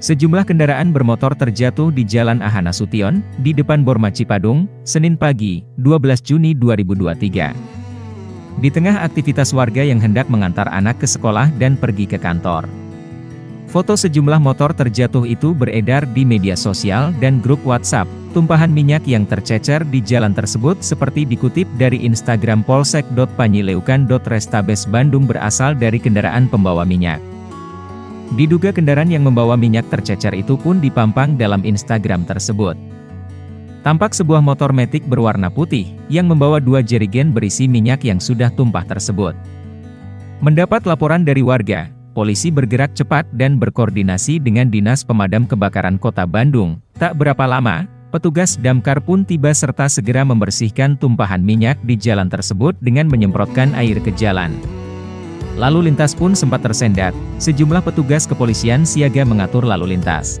Sejumlah kendaraan bermotor terjatuh di Jalan Ahana Sution, di depan Borma Cipadung, Senin pagi, 12 Juni 2023. Di tengah aktivitas warga yang hendak mengantar anak ke sekolah dan pergi ke kantor. Foto sejumlah motor terjatuh itu beredar di media sosial dan grup WhatsApp. Tumpahan minyak yang tercecer di jalan tersebut seperti dikutip dari Instagram polsek.panyileukan.restabes Bandung berasal dari kendaraan pembawa minyak. Diduga kendaraan yang membawa minyak tercecer itu pun dipampang dalam Instagram tersebut. Tampak sebuah motor metik berwarna putih, yang membawa dua jerigen berisi minyak yang sudah tumpah tersebut. Mendapat laporan dari warga, polisi bergerak cepat dan berkoordinasi dengan Dinas Pemadam Kebakaran Kota Bandung. Tak berapa lama, petugas damkar pun tiba serta segera membersihkan tumpahan minyak di jalan tersebut dengan menyemprotkan air ke jalan. Lalu lintas pun sempat tersendat, sejumlah petugas kepolisian siaga mengatur lalu lintas.